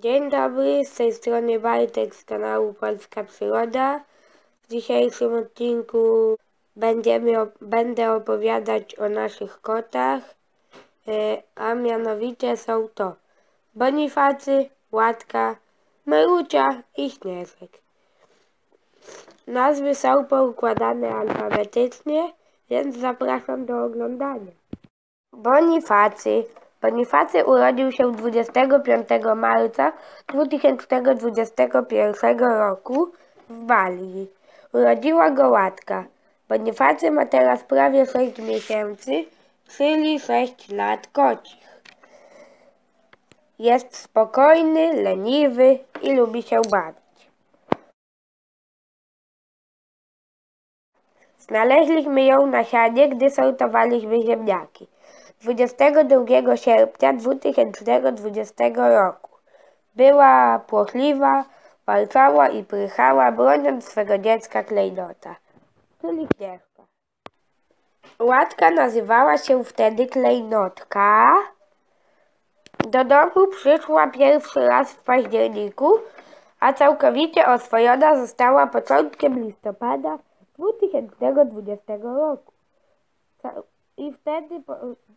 Dzień dobry, z tej strony Bartek z kanału Polska Przyroda. W dzisiejszym odcinku będziemy, będę opowiadać o naszych kotach, e, a mianowicie są to Bonifacy, Łatka, Merucia i Śnieżek. Nazwy są poukładane alfabetycznie, więc zapraszam do oglądania. Bonifacy Bonifacy urodził się 25 marca 2021 roku w Balii. Urodziła go łatka. Bonifacy ma teraz prawie 6 miesięcy, czyli 6 lat kocich. Jest spokojny, leniwy i lubi się bawić. Znaleźliśmy ją na siadzie, gdy sortowaliśmy ziemniaki. 22 sierpnia 2020 roku. Była płochliwa, walczała i prychała, broniąc swego dziecka klejnota, czyli Śnieżka. Łatka nazywała się wtedy klejnotka. Do domu przyszła pierwszy raz w październiku, a całkowicie oswojona została początkiem listopada 2020 roku. I wtedy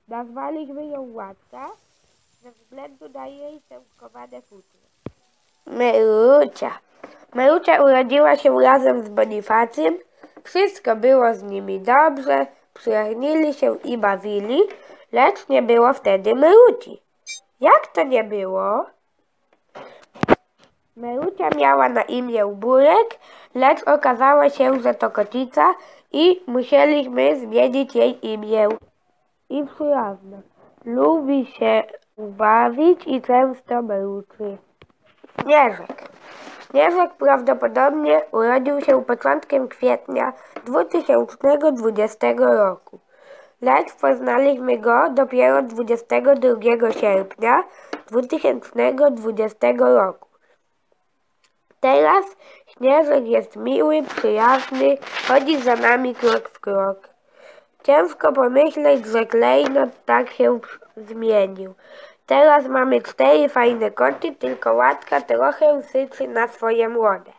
nazwaliśmy ją Łatka ze względu na jej tętkowane futro. Merucia. Merucia urodziła się razem z Bonifacym. Wszystko było z nimi dobrze, przyjaźnili się i bawili, lecz nie było wtedy Meruci. Jak to nie było? Merucia miała na imię Burek, lecz okazało się, że to kocica i musieliśmy zmienić jej imię. I przyjazna. Lubi się bawić i często męczy. Śnieżek. Śnieżek prawdopodobnie urodził się początkiem kwietnia 2020 roku, lecz poznaliśmy go dopiero 22 sierpnia 2020 roku. Teraz Śnieżek jest miły, przyjazny, chodzi za nami krok w krok. Ciężko pomyśleć, że klejnot tak się zmienił. Teraz mamy cztery fajne koty, tylko łatka trochę syczy na swoje młode.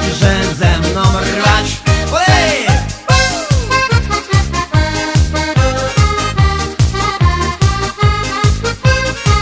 Że ze mną. Olej!